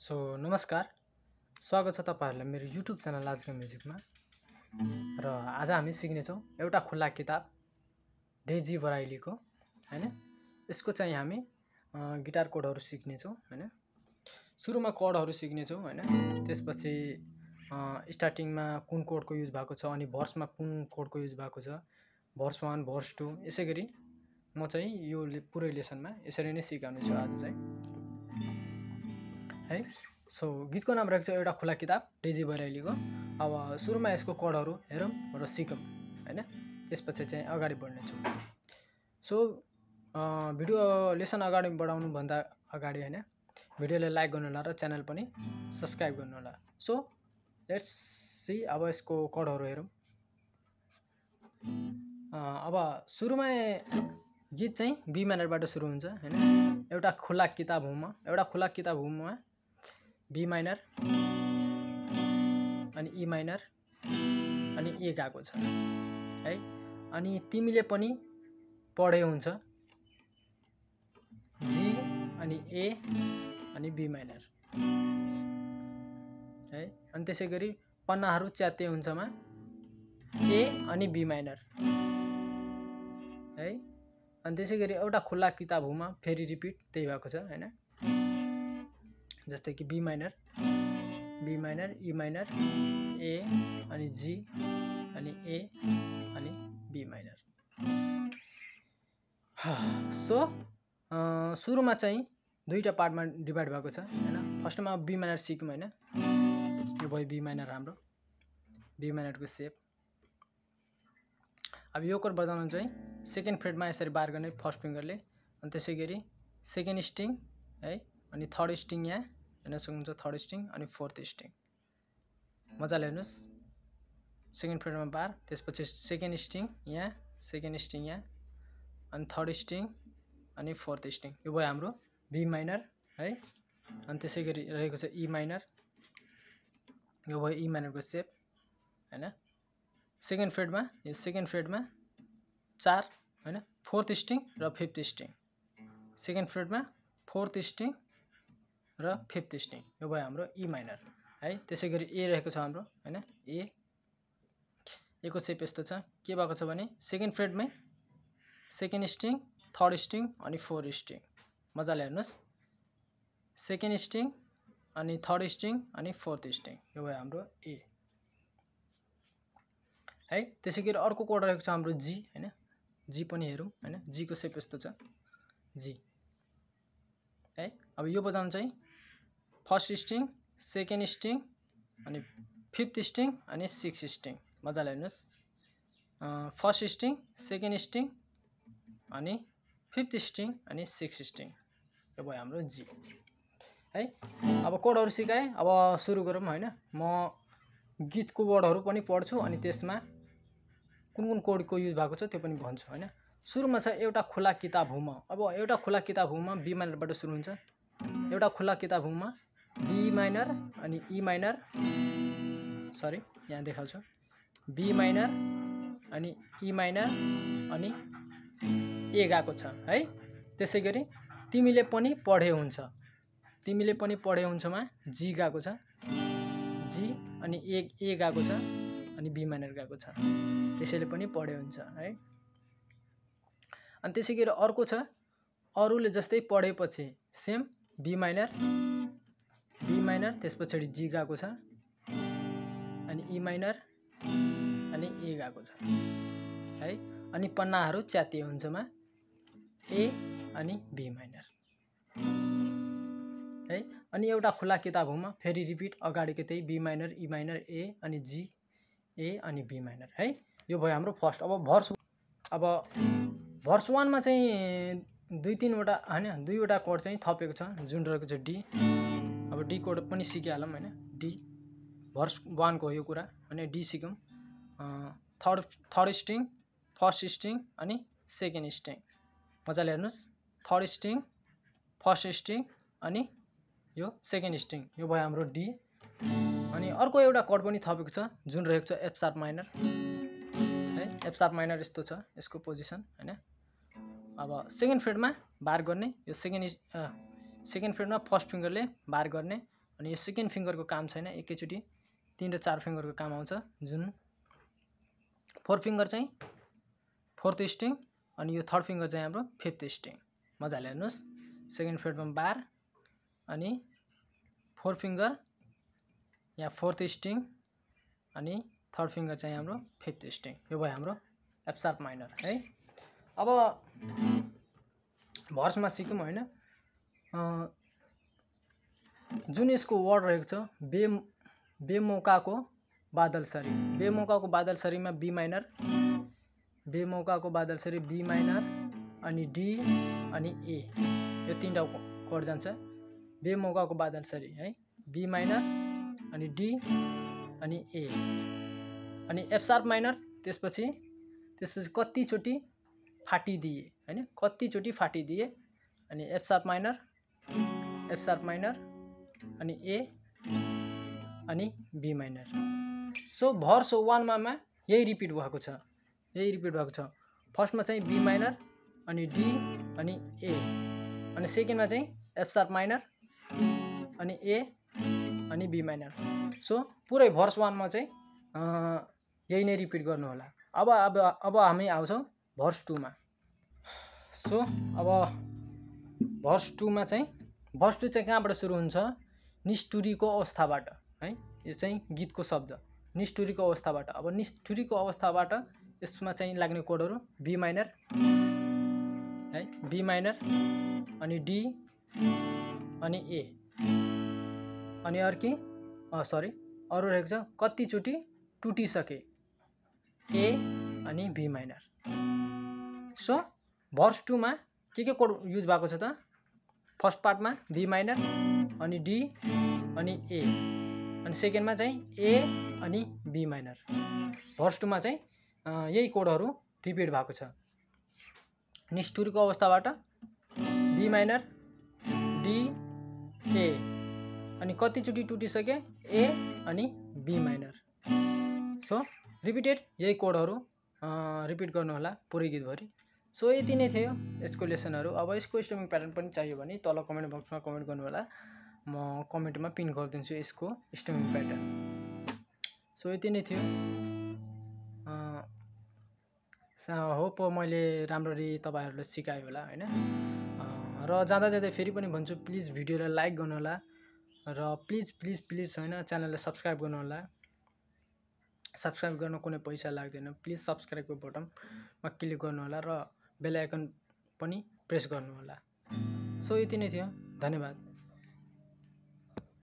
So नमस्कार। स्वागत छ तपाईँहरूलाई मेरो युट्युब च्यानल आजको म्युजिकमा। र आज हामी सिक्नेछौँ एउटा खुल्ला किताब डेजी बराइलीको होइन? यसको चाहिँ हामी गिटार कोडहरू सिक्नेछौँ होइन? सुरुमा कोडहरू सिक्नेछौँ होइन? त्यसपछि स्टार्टिङमा कुन कोडको युज भएको छ अनि भर्समा कुन कोडको युज भएको छ भर्स वान भर्स टू यसै गरी म चाहिँ यो पुरै लेसनमा यसरी नै सिकाउने छु आज चाहिँ। है। सो गीतको नाम रहेको छ एउटा खुला किताब डेजी बराइलीको अब सुरुमा यसको कोडहरू हेरौँ र सिकौँ होइन? त्यसपछि चाहिँ अगाडि बढ्नेछौँ। सो भिडियो लेसन अगाडि बढाउनुभन्दा अगाडि होइन? भिडियोलाई लाइक गर्नु होला र च्यानल पनि सब्सक्राइब गर्नु होला सो लेट्स सी अब यसको कोडहरू हेरौँ। अब सुरुमा गीत चाहिँ बी माइनरबाट सुरु हुन्छ होइन? एउटा खुला किताब हुमा एउटा खुला किताब हुमा बी माइनर अनि ई माइनर अनि ए गएको छ है? अनि तिमीले पनि पढे हुन्छ। जी अनि ए अनि बी माइनर है? अनि त्यसै गरी पन्नाहरू च्याते हुन्छमा ए अनि बी माइनर है? अनि त्यसै गरी एउटा खुल्ला किताब हुमा फेरि रिपिट त्यही भएको छ होइन? जस्तै कि B minor B minor E minor A अनि जी अनि ए अनि बी माइनर सो सुरुमा चाहिँ दुईवटा पार्टमा डिभाइड भएको छ होइन? फर्स्टमा बी माइनर सिक्यौँ होइन यो भयो बी माइनर हाम्रो बी माइनरको सेप अब यो कोड बजाउनु चाहिँ सेकेन्ड फ्रेडमा यसरी बार गर्ने फर्स्ट फिङ्गरले अनि त्यसै गरी सेकेन्ड स्ट्रिङ है? अनि थर्ड स्ट्रिङ यहाँ। हेर्न सक्नुहुन्छ थर्ड स्ट्रिङ अनि फोर्थ स्ट्रिङ मजाले हेर्नुहोस् सेकेन्ड फ्रेडमा बार। त्यसपछि सेकेन्ड स्ट्रिङ यहाँ सेकेन्ड स्ट्रिङ यहाँ अनि थर्ड स्ट्रिङ अनि फोर्थ स्ट्रिङ यो भयो हाम्रो बी माइनर है? अनि त्यसै गरी रहेको छ ई माइनर यो भयो ई माइनरको सेप होइन? सेकेन्ड फ्रेडमा यो सेकेन्ड फ्रेडमा चार होइन? फोर्थ स्ट्रिङ र फिफ्थ स्ट्रिङ सेकेन्ड फ्रेडमा फोर्थ स्ट्रिङ र फिफ्थ स्ट्रिङ यो भयो हाम्रो ई माइनर है? त्यसै गरी ए रहेको छ हाम्रो होइन? ए एको सेप यस्तो छ। के भएको छ भने सेकेन्ड फ्रेडमै सेकेन्ड स्ट्रिङ थर्ड स्ट्रिङ अनि फोर्थ स्ट्रिङ मजाले हेर्नुहोस्। सेकेन्ड स्ट्रिङ अनि थर्ड स्ट्रिङ अनि फोर्थ स्ट्रिङ यो भयो हाम्रो ए है? त्यसै गरी अर्को कोड रहेको छ हाम्रो जी होइन? जी पनि हेरौँ होइन? जीको सेप यस्तो छ। जी है? अब यो बजाउनु चाहिँ फर्स्ट स्ट्रिङ सेकेन्ड स्ट्रिङ अनि फिफ्थ स्ट्रिङ अनि सिक्स स्ट्रिङ। मजाले हेर्नुहोस्। फर्स्ट स्ट्रिङ सेकेन्ड स्ट्रिङ अनि फिफ्थ स्ट्रिङ अनि सिक्स स्ट्रिङ। यो भयो हाम्रो जी। है अब कोडहरू सिकाएँ। अब सुरु गरौँ होइन। म गीतको वर्डहरू पनि पढ्छु अनि त्यसमा कुन कुन कोडको युज भएको छ त्यो पनि भन्छु होइन। सुरुमा छ एउटा खुला किताब हुमा। अब एउटा खुला किताब हुमा बी माइनरबाट सुरु हुन्छ। एउटा खुला किताब हुमा बी माइनर अनि ई माइनर सरी यहाँ देखाउँछु। बी माइनर अनि ई माइनर अनि ए गएको छ है? त्यसै गरी तिमीले पनि पढे हुन्छ। तिमीले पनि पढे हुन्छमा जी गएको छ। जी अनि ए ए गएको छ अनि बी माइनर गएको छ। त्यसैले पनि पढे हुन्छ है? अनि त्यसै गरी अर्को छ। अरूले जस्तै पढेपछि same B minor B minor त्यस पछाडि जी गएको छ। अनि ई माइनर अनि ए गएको छ। है? अनि पन्नाहरू च्यातिए हुन्छमा ए अनि बी माइनर है? अनि एउटा खुला किताबहरूमा फेरि रिपिट अगाडिको त्यही B minor E minor A अनि जी ए अनि बी माइनर है? यो भयो हाम्रो फर्स्ट। अब भर्स अब भर्स वानमा चाहिँ दुई तिनवटा होइन दुईवटा कोड चाहिँ थपेको छ। जुन रहेको छ डी अब डी कोड पनि सिकिहालौँ होइन। डी भर्स वानको हो यो कुरा। अनि D सिकौँ। Third third string first string अनि सेकेन्ड स्ट्रिङ मजाले हेर्नुहोस् थर्ड स्ट्रिङ फर्स्ट स्ट्रिङ अनि यो सेकेन्ड स्ट्रिङ यो भयो हाम्रो डी अनि अर्को एउटा कड पनि थपेको छ जुन रहेको छ एफ सार्प माइनर है एफ सार्प माइनर यस्तो छ यसको पोजिसन होइन। अब सेकेन्ड फ्रेडमा बार गर्ने यो सेकेन्ड सेकेन्ड फ्रेडमा फर्स्ट फिङ्गरले बार गर्ने अनि यो सेकेन्ड फिङ्गरको काम छैन एकैचोटि तिन र चार फिङ्गरको काम आउँछ जुन फोर्थ फिङ्गर चाहिँ फोर्थ स्ट्रिङ अनि यो थर्ड फिङ्गर चाहिँ हाम्रो फिफ्थ स्ट्रिङ। मजाले हेर्नुहोस् सेकेन्ड फ्रेडमा बार अनि फोर्थ फिङ्गर यहाँ फोर्थ स्ट्रिङ अनि थर्ड फिङ्गर चाहिँ हाम्रो फिफ्थ स्ट्रिङ। यो भयो हाम्रो एप्सार्प माइनर है? अब भर्समा सिक्यौँ होइन। जुन यसको वर्ड रहेको छ बे बेमौकाको बादलसरी बेमौकाको बादलसरीमा बी माइनर बेमौकाको बादलसरी बी माइनर अनि डी अनि ए यो तिनवटा कोड जान्छ। बेमौकाको बादलसरी है? बी माइनर अनि डी अनि ए अनि एफसार्प माइनर त्यसपछि त्यसपछि कतिचोटि फाटिदिए होइन? कतिचोटि फाटिदिए अनि एफसार्प माइनर एफसार्प माइनर अनि ए अनि बी माइनर सो भर्स वानमा यही रिपिट भएको छ। यही रिपिट भएको छ। फर्स्टमा चाहिँ बी माइनर अनि डी अनि ए अनि सेकेन्डमा चाहिँ एफसार्प माइनर अनि ए अनि बी माइनर सो पुरै भर्स वानमा चाहिँ यही नै रिपिट गर्नु होला। अब अब अब हामी आउँछौँ भर्स टूमा। सो अब भर्स टूमा चाहिँ भर्स टू चाहिँ कहाँबाट सुरु हुन्छ? निष्ठुरीको अवस्थाबाट है? यो चाहिँ गीतको शब्द। निष्ठुरीको अवस्थाबाट। अब निष्ठुरीको अवस्थाबाट यसमा चाहिँ लाग्ने कोडहरू बी माइनर है? बी माइनर अनि डी अनि ए अनि अर्की? सरी अरू रहेको छ कतिचोटि टुटिसके। ए अनि बी माइनर सो भर्स टूमा के के कोड युज भएको छ त? फर्स्ट पार्टमा बी माइनर अनि डी अनि ए अनि सेकेन्डमा चाहिँ ए अनि बी माइनर भर्स टूमा चाहिँ यही कोडहरू रिपिट भएको छ। निष्ठुरको अवस्थाबाट बी माइनर डी ए अनि कतिचोटि टुटिसके ए अनि बी माइनर सो रिपिटेड यही कोडहरू रिपिट गर्नुहोला पुरै गीतभरि। सो यति नै थियो यसको लेसनहरू अब यसको स्टमिङ प्याटर्न पनि चाहियो भने तल कमेन्ट बक्समा कमेन्ट गर्नुहोला। म कमेन्टमा पिन गरिदिन्छु यसको स्टमिङ प्याटर्न। सो यति नै थियो। होप मैले राम्ररी तपाईँहरूलाई सिकाएँ होला होइन? र जाँदा जाँदै फेरि पनि भन्छु प्लिज भिडियोलाई लाइक गर्नुहोला र प्लिज प्लिज प्लिज होइन च्यानललाई सब्सक्राइब गर्नुहोला। सब्सक्राइब गर्न कुनै पैसा लाग्दैन। प्लिज सब्सक्राइबको बटनमा क्लिक गर्नुहोला र बेल आइकन पनि प्रेस गर्नुहोला। सो यति नै थियो। धन्यवाद।